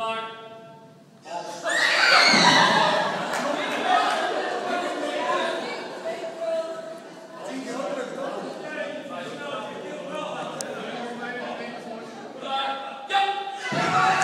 Clark. Clark.